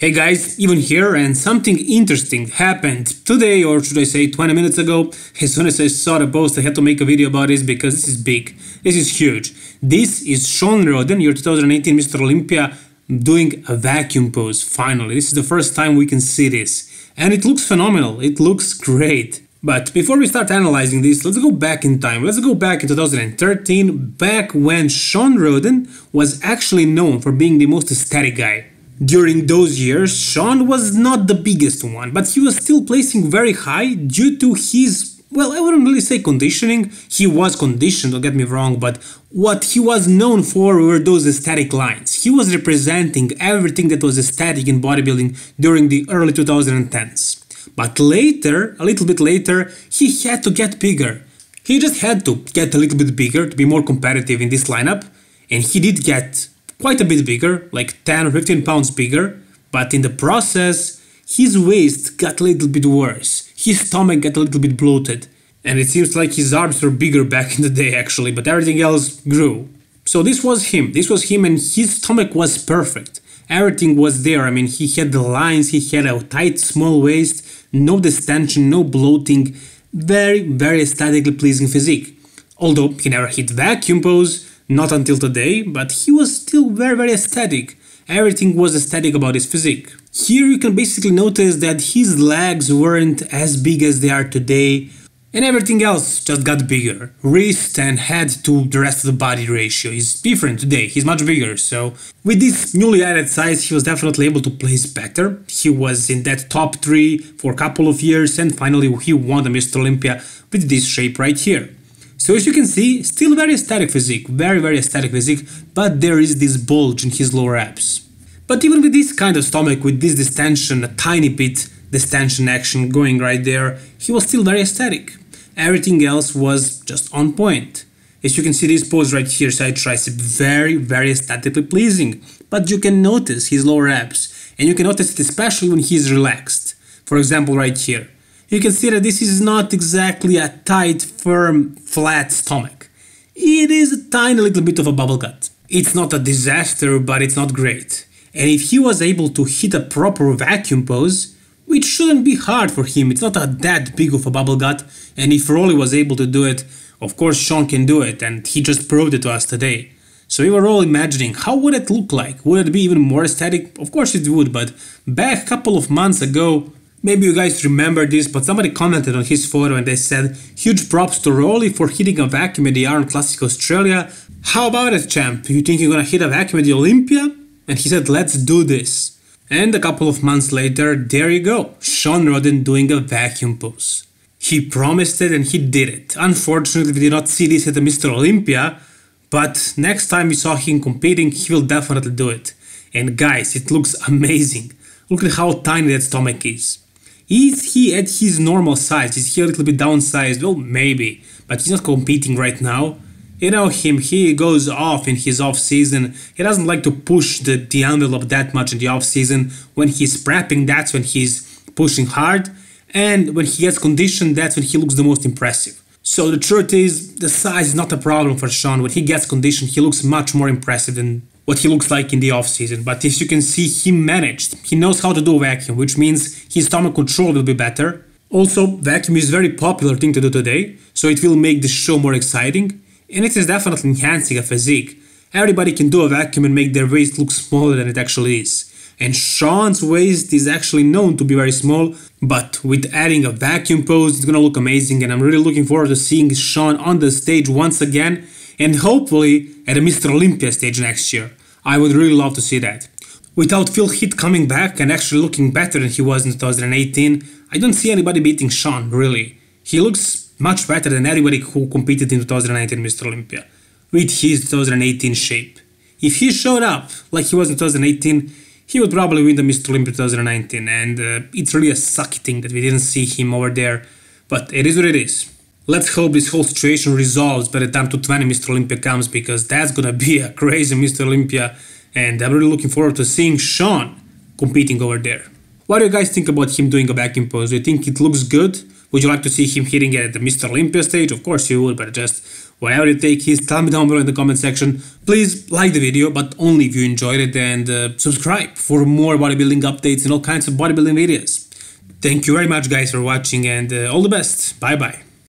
Hey guys, Ivan here and something interesting happened today or should I say 20 minutes ago. As soon as I saw the post I had to make a video about this because this is big. This is huge. This is Shawn Rhoden, your 2018 Mr. Olympia doing a vacuum pose finally. This is the first time we can see this. And it looks phenomenal. It looks great. But before we start analyzing this, let's go back in time. Let's go back in 2013, back when Shawn Rhoden was actually known for being the most aesthetic guy. During those years, Shawn was not the biggest one, but he was still placing very high due to his, well, I wouldn't really say conditioning. He was conditioned, don't get me wrong, but what he was known for were those aesthetic lines. He was representing everything that was aesthetic in bodybuilding during the early 2010s. But later, a little bit later, he had to get bigger. He just had to get a little bit bigger to be more competitive in this lineup, and he did get quite a bit bigger, like 10 or 15 pounds bigger, but in the process, his waist got a little bit worse. His stomach got a little bit bloated. And it seems like his arms were bigger back in the day actually, but everything else grew. So this was him. This was him and his stomach was perfect. Everything was there. I mean, he had the lines, he had a tight small waist, no distension, no bloating. Very, very aesthetically pleasing physique. Although he never hit vacuum pose, not until today, but he was still very very aesthetic. Everything was aesthetic about his physique. Here you can basically notice that his legs weren't as big as they are today, and everything else just got bigger. Wrist and head to the rest of the body ratio is different today, he's much bigger, so with this newly added size he was definitely able to place better. He was in that top 3 for a couple of years and finally he won the Mr. Olympia with this shape right here. So as you can see, still very aesthetic physique, very very aesthetic physique, but there is this bulge in his lower abs. But even with this kind of stomach, with this distension, a tiny bit distension action going right there, he was still very aesthetic. Everything else was just on point. As you can see this pose right here, side tricep, very very aesthetically pleasing. But you can notice his lower abs, and you can notice it especially when he's relaxed. For example right here you can see that this is not exactly a tight, firm, flat stomach. It is a tiny little bit of a bubble gut. It's not a disaster, but it's not great. And if he was able to hit a proper vacuum pose, which shouldn't be hard for him, it's not a that big of a bubble gut, and if Roelly was able to do it, of course Shawn can do it, and he just proved it to us today. So we were all imagining, how would it look like? Would it be even more aesthetic? Of course it would, but back a couple of months ago, Maybe you guys remember this, but somebody commented on his photo and they said, Huge props to Roelly for hitting a vacuum at the Iron Classic Australia. How about it, champ? You think you're gonna hit a vacuum at the Olympia? And he said, Let's do this. And a couple of months later, there you go, Shawn Rhoden doing a vacuum pose. He promised it and he did it. Unfortunately, we did not see this at the Mr. Olympia, but next time we saw him competing, he will definitely do it. And guys, it looks amazing. Look at how tiny that stomach is. Is he at his normal size? Is he a little bit downsized? Well, maybe, but he's not competing right now. You know him, he goes off in his off season. He doesn't like to push the, the envelope that much in the off season. When he's prepping, that's when he's pushing hard. And when he gets conditioned, that's when he looks the most impressive. So the truth is, the size is not a problem for Shawn. When he gets conditioned, he looks much more impressive than what he looks like in the off season. But as you can see, he managed. He knows how to do vacuum, which means his stomach control will be better. Also, vacuum is a very popular thing to do today, so it will make the show more exciting, and it is definitely enhancing a physique. Everybody can do a vacuum and make their waist look smaller than it actually is. And Shawn's waist is actually known to be very small, but with adding a vacuum pose, it's gonna look amazing, and I'm really looking forward to seeing Shawn on the stage once again, and hopefully at a Mr. Olympia stage next year. I would really love to see that. Without Phil Heath coming back and actually looking better than he was in 2018, I don't see anybody beating Shawn, really. He looks much better than anybody who competed in 2019 Mr. Olympia, with his 2018 shape. If he showed up like he was in 2018, he would probably win the Mr. Olympia 2019, and uh, it's really a sucky thing that we didn't see him over there, but it is what it is. Let's hope this whole situation resolves by the time 220 Mr. Olympia comes because that's gonna be a crazy Mr. Olympia and I'm really looking forward to seeing Shawn competing over there. What do you guys think about him doing a vacuum pose? Do you think it looks good? Would you like to see him hitting it at the Mr. Olympia stage? Of course you would, but just Whatever your take is, tell me down below in the comment section. Please like the video, but only if you enjoyed it, and uh, subscribe for more bodybuilding updates and all kinds of bodybuilding videos. Thank you very much guys for watching and uh, all the best. Bye bye.